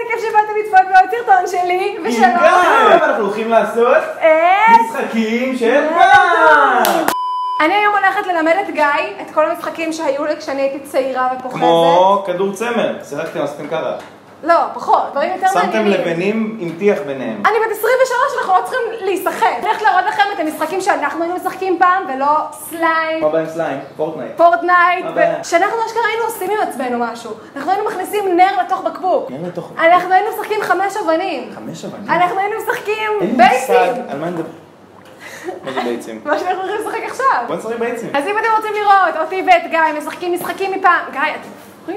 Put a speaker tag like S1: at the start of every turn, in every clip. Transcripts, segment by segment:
S1: איזה כיף שבאתם לצפות בעוד סרטון שלי,
S2: עם
S1: ושלום.
S2: גיא! אנחנו הולכים לעשות
S1: אה,
S2: משחקים של פעם!
S1: אני היום הולכת ללמד את גיא את כל המשחקים שהיו לי כשאני הייתי צעירה ופוחזת.
S2: כמו כדור צמר, שיחקתם, עשיתם ככה.
S1: לא, פחות, דברים יותר
S2: שמתם
S1: מעניינים.
S2: לבנים עם טיח ביניהם.
S1: אני בת 23, אנחנו לא צריכים להיסחק. אני הולכת להראות לכם את המשחקים שאנחנו היינו משחקים פעם, ולא סליים.
S2: מה בהם סליים? פורטנייט.
S1: פורטנייט,
S2: הבעיה?
S1: שאנחנו אשכרה היינו עושים עם עצמנו משהו. אנחנו היינו מכניסים נר לתוך בקבוק.
S2: נר לתוך-
S1: אנחנו היינו משחקים חמש אבנים.
S2: חמש אבנים?
S1: אנחנו היינו משחקים
S2: אין לי
S1: ביצים.
S2: מושג על מה אני מדבר. מה זה ביצים?
S1: מה שאנחנו הולכים לשחק עכשיו.
S2: בוא נשחק ביצים.
S1: אז אם אתם רוצים לראות אותי ואת גיא משחקים משחקים מפעם, גיא, אתם. אם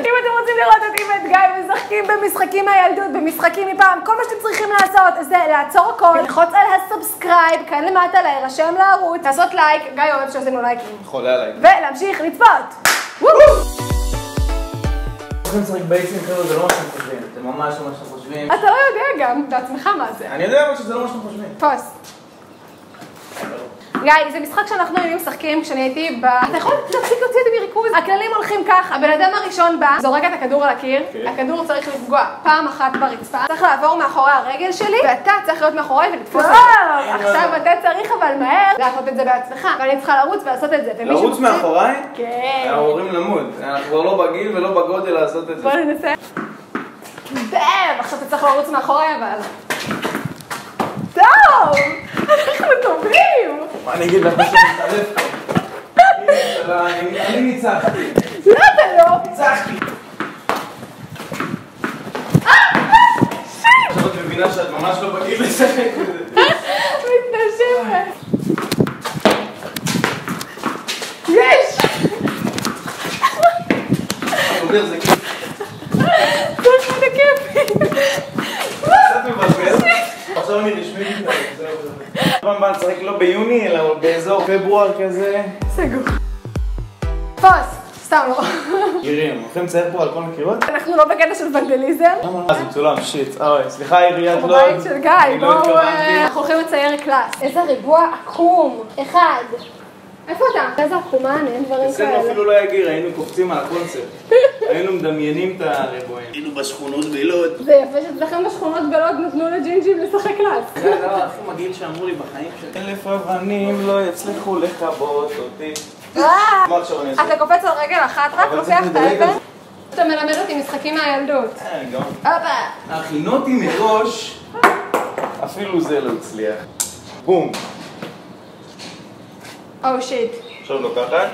S1: אתם רוצים לראות אותי ואת גיא משחקים במשחקים מהילדות, במשחקים מפעם, כל מה שאתם צריכים לעשות זה לעצור הכל, ללחוץ על ה subscribe, כאן למטה, להירשם לערוץ, לעשות לייק, גיא אוהב שעשינו לייקים,
S2: חולה עליי.
S1: ולהמשיך לצפות. וואו!
S2: הולכים לשחק ביצים חבר'ה, זה לא מה שאתם חושבים. זה ממש לא מה שאתם חושבים.
S1: אתה לא יודע גם בעצמך מה זה.
S2: אני יודע אבל שזה לא מה שאתם חושבים.
S1: פוס. גיא, זה משחק שאנחנו היינו משחקים כשאני הייתי ב... אתה יכול להפסיק להוציא אותי מריכוז? הכללים הולכים ככה, הבן אדם הראשון בא, זורק את הכדור על הקיר,
S2: כן.
S1: הכדור צריך לפגוע פעם אחת ברצפה, צריך לעבור מאחורי הרגל שלי, ואתה צריך להיות מאחורי ולתפוס זה. עכשיו אתה צריך אבל מהר לעשות את זה בעצמך, ואני צריכה לרוץ ולעשות את זה.
S2: לרוץ מאחוריי?
S1: כן.
S2: אנחנו הורים למות. אנחנו כבר לא בגיל ולא בגודל לעשות את זה.
S1: בוא ננסה. דאם! עכשיו אתה צריך לרוץ מאחורי אבל. טוב! אנחנו טובים!
S2: מה אני אגיד לך? אני- אני ניצחתי.
S1: לא אתה לא!
S2: ניצחתי. עכשיו את מבינה שאת ממש לא בגיל לשחק בזה.
S1: מתנשמת. יש!
S2: אני אומר, זה כיף.
S1: זה אחד הכיפים.
S2: קצת מבלבל. עכשיו אני רשמי מתנהג, זהו. זהו. פעם הבאה נשחק לא ביוני, אלא באזור פברואר כזה.
S1: סגור. פוס! סתם לא.
S2: ירים, הולכים לצייר פה על כל הקירות?
S1: אנחנו לא בקטע של ונדליזם.
S2: אה, זה מצולם, שיט. אוי, סליחה עיריית לוד.
S1: בבית של גיא,
S2: לא
S1: בואו... אה, אנחנו הולכים לצייר קלאס. איזה ריבוע עקום. אחד. איפה אתה? איזה עקומן, אין דברים
S2: אצלנו
S1: כאלה.
S2: אפילו לא גיר, היינו קופצים על הקונספט. היינו מדמיינים את הריבועים. היינו בשכונות בלוד.
S1: זה יפה שאצלכם בשכונות בלוד נתנו לג'ינג'ים לשחק קלאס.
S2: זה הדבר הכי מגעיל שאמרו לי בחיים שלי. אלף אבנים לא יצליחו לכבות אותי.
S1: אה! אתה קופץ על רגל אחת רק, לוקח את האבן.
S2: זה.
S1: אתה מלמד אותי משחקים מהילדות.
S2: אה.
S1: הופה.
S2: הכינותי מראש, אפילו זה לא הצליח. בום.
S1: או שיט.
S2: עכשיו לוקחת.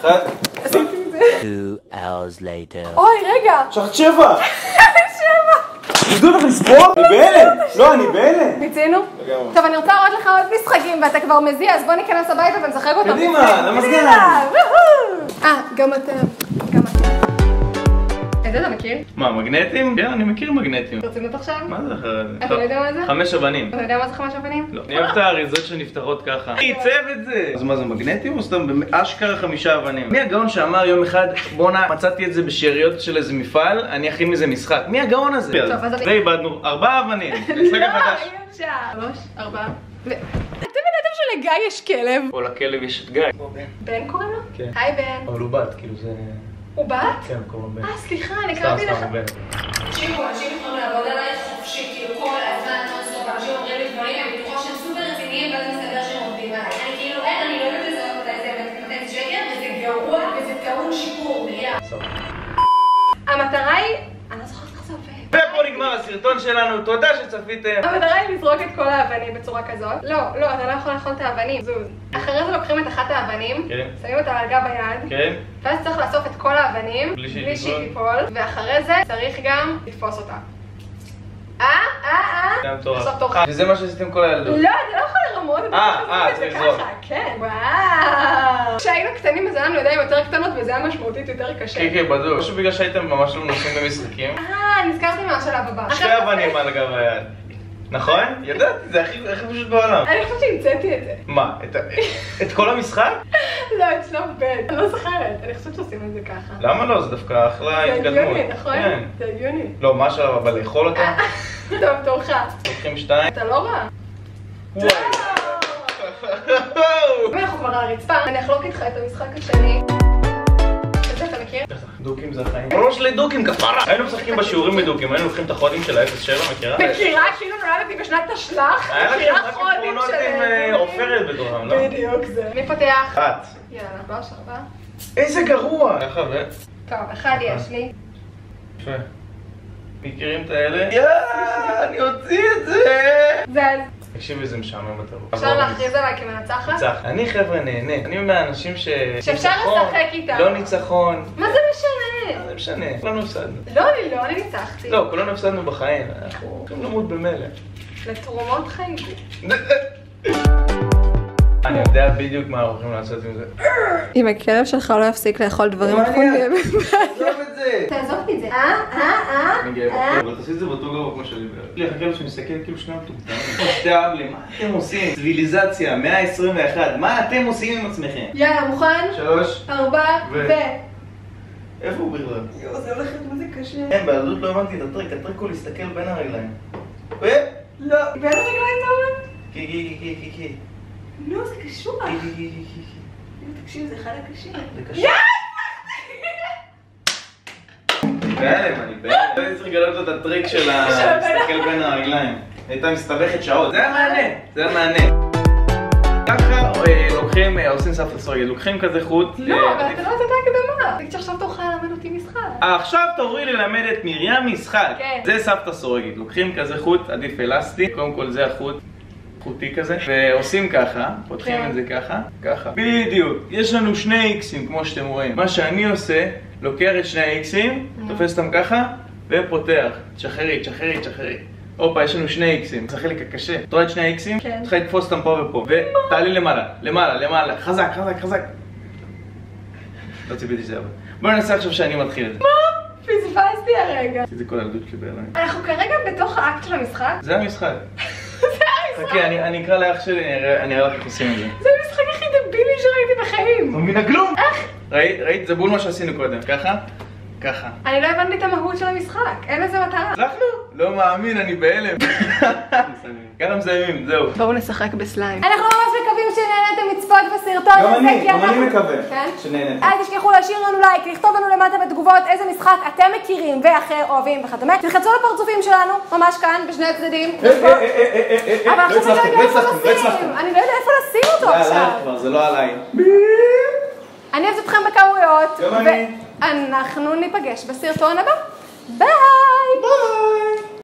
S2: אחד.
S1: עשיתי את זה.
S3: Two hours later.
S1: אוי, רגע.
S2: שכחת שבע.
S1: שבע.
S2: לימדו אותך לספור? אני בהלם. לא, אני בהלם.
S1: מיצינו?
S2: לגמרי.
S1: טוב, אני רוצה להראות לך עוד משחקים ואתה כבר מזיע, אז בוא ניכנס הביתה ונשחק אותם.
S2: קדימה,
S1: בפנים.
S2: למזגן.
S1: אה, גם אתם. גם אתם. זה אתה מכיר?
S2: מה, מגנטים? כן, אני מכיר מגנטים.
S1: ברצינות עכשיו?
S2: מה זה אחרי זה?
S1: אתה לא יודע מה זה?
S2: חמש אבנים.
S1: אתה יודע מה זה חמש אבנים?
S2: לא. אני אוהב את האריזות שנפתחות ככה. מי עיצב את זה? אז מה זה מגנטים או סתם אשכרה חמישה אבנים? מי הגאון שאמר יום אחד בואנה מצאתי את זה בשאריות של איזה מפעל אני אכין מזה משחק? מי הגאון הזה?
S1: טוב, אז אני-
S2: ואיבדנו ארבעה אבנים. משחק
S1: לא,
S2: החדש.
S1: שלוש, ארבעה. ידעתם שלגיא יש כלב?
S2: או לכלב יש את גיא.
S1: בן קוראים לו?
S2: כן.
S1: היי בן.
S2: אבל הוא בת, כאילו זה...
S1: הוא בת?
S2: כן, קוראים בן.
S1: אה, סליחה, אני
S2: סתם,
S1: קראתי
S2: סתם,
S1: לך.
S2: הוא בן.
S1: תקשיבו, אנשים יכולים לעבוד עלייך
S2: הסרטון שלנו, תודה שצפיתם.
S1: המטרה היא לזרוק את כל האבנים בצורה כזאת. לא, לא, אתה לא יכול לאכול את האבנים, זוז. אחרי זה לוקחים את אחת האבנים,
S2: כן.
S1: שמים אותה על גב היד,
S2: כן?
S1: ואז צריך לאסוף את כל האבנים,
S2: בלי שהיא תיפול.
S1: ואחרי זה צריך גם לתפוס אותה. אה, אה, אה.
S2: זה מטורף.
S1: עכשיו תורך.
S2: שזה מה שעשיתם כל הילדות.
S1: לא, אתה לא
S2: אה, אה,
S1: את זה. ככה, כן, וואו. כשהיינו קטנים אז היה לנו ידיים יותר קטנות וזה היה משמעותית יותר קשה.
S2: כן, כן, בדיוק. פשוט בגלל שהייתם ממש לא מנוסים במשחקים.
S1: אה, נזכרתי מהשלב הבא.
S2: שתי אבנים על גב היד. נכון? ידעתי, זה הכי פשוט בעולם.
S1: אני חושבת שהמצאתי את זה.
S2: מה, את כל המשחק?
S1: לא, את שלב ב', אני לא זוכרת. אני חושבת שעושים את זה ככה.
S2: למה לא? זה דווקא אחלה
S1: זה
S2: התקדמות.
S1: הגיוני, נכון?
S2: כן.
S1: זה הגיוני.
S2: לא, מה השלב? אבל לאכול אותה?
S1: טוב, תורך.
S2: לוקחים שתיים.
S1: אתה לא רע.
S2: וואי.
S1: אם אנחנו כבר על הרצפה, אני אחלוק איתך את המשחק השני. אתה מכיר?
S2: דוקים זה החיים. ממש לדוקים כפרה! היינו משחקים בשיעורים בדוקים, היינו לוקחים את החודים של ה-07, מכירה?
S1: מכירה כאילו נולדתי בשנת תשל"ח,
S2: היה לכם
S1: מכירה
S2: רק
S1: חודים
S2: עקרונות
S1: של...
S2: עם אה, עופרת בתוכם, לא?
S1: בדיוק זה. מי פותח?
S2: את.
S1: יאללה, בוא שלווה.
S2: איזה גרוע! ככה ו...
S1: טוב, אחד יש לי.
S2: יפה. מכירים את האלה? יאאה, אני אוציא את זה!
S1: זה...
S2: תקשיבי, זה משעמם בטירוף.
S1: אפשר להכריז עליי כמנצחת?
S2: ניצח. אני חבר'ה נהנה. אני מהאנשים ש...
S1: שאפשר לשחק איתם.
S2: לא ניצחון.
S1: מה זה משנה?
S2: מה זה משנה? כולנו הפסדנו.
S1: לא, אני לא, אני ניצחתי.
S2: לא, כולנו הפסדנו בחיים. אנחנו הולכים למות במילא.
S1: לתרומות חייגו.
S2: אני יודע בדיוק מה הולכים לעשות עם זה.
S4: אם הכלב שלך לא יפסיק לאכול דברים,
S2: מה זה!
S1: תעזוב לי את זה. אה? אה? אה?
S2: אני גאה בך, אבל תעשי את זה באותו גובה כמו שלי בערך. לי הכלב שמסתכל כאילו שני מטומטמים. שתי אבלים, מה אתם עושים? ציוויליזציה, מאה ה-21, מה אתם עושים עם עצמכם?
S1: יאללה, מוכן?
S2: שלוש.
S1: ארבע,
S2: ו-
S1: ו...
S2: איפה הוא בכלל?
S4: יואו, זה הולך להיות מה זה קשה.
S2: כן, בילדות לא הבנתי את הטריק, הטריק הוא להסתכל בין הרגליים. ו...
S4: לא. בין הרגליים אתה אומר?
S2: קי קי קי קי קי
S4: לא, זה קשור.
S2: קי קי קי קי קי
S4: תקשיב, זה אחד הקשים.
S2: זה קשה. בהלם, אני בהלם. לא הייתי צריך לגלות לו את הטריק של להסתכל בין הרגליים. הייתה מסתבכת שעות. זה המענה, זה המענה. ככה אה, לוקחים, אה, עושים סבתא סורגל, לוקחים כזה חוט.
S1: לא,
S2: אה,
S1: אבל אתה לא נתת הקדמה. תגיד שעכשיו תורך ללמד אותי משחק.
S2: עכשיו תורי ללמד את מרים משחק.
S1: כן.
S2: זה סבתא סורגית. לוקחים כזה חוט, עדיף אלסטי. קודם כל זה החוט. חוטי כזה, ועושים ככה, פותחים
S1: כן.
S2: את זה ככה, ככה. בדיוק. יש לנו שני איקסים, כמו שאתם רואים. מה שאני עושה, לוקח את שני האיקסים, תופס אותם ככה, ופותח. תשחררי, תשחררי, תשחררי. הופה, יש לנו שני איקסים. זה החלק הקשה. את רואה את שני האיקסים?
S1: כן.
S2: צריכה לתפוס אותם פה ופה. ותעלי למעלה, למעלה, למעלה. חזק, חזק, חזק. לא ציפיתי שזה יעבוד. בואי ננסה עכשיו שאני מתחיל את זה.
S1: פספסתי הרגע.
S2: את כל הילדות שלי בהיריון.
S1: אנחנו כרגע בתוך האקט של המשחק.
S2: זה המשחק.
S1: זה המשחק.
S2: חכי, אני אקרא לאח שלי, אני אראה לך איך עושים את זה.
S1: זה המשחק הכי דבילי שראיתי בחיים.
S2: לא מבינה כלום! ראית? ראית? זה בול מה שעשינו קודם. ככה? ככה.
S1: אני לא הבנתי את המהות של המשחק. אין לזה מטרה.
S2: הצלחנו? לא מאמין, אני בהלם. ככה מסיימים, זהו.
S4: בואו נשחק בסליים.
S1: אנחנו ממש מקווים שנהנתם לצפות בסרטון
S2: גם
S1: הזה,
S2: אני,
S1: כי
S2: גם אני מקווה
S1: כן?
S2: שנהנתם.
S1: אל תשכחו להשאיר לנו לייק, לכתוב לנו למטה בתגובות איזה משחק אתם מכירים והכי אוהבים וכדומה. תלחצו על הפרצופים שלנו, ממש כאן, בשני הצדדים.
S2: אה, אה, אה, אה, אה, אה,
S1: אבל
S2: לא
S1: עכשיו אני לא יודע
S2: לא
S1: איפה
S2: לא
S1: לשים. אני לא יודע איפה לשים אותו
S2: זה
S1: עכשיו.
S2: עלייך כבר, זה לא עליי.
S1: אני אוהבת אתכם בכמויות.
S2: גם אני.
S1: ואנחנו ניפגש בסרטון הבא. ביי!
S2: ביי!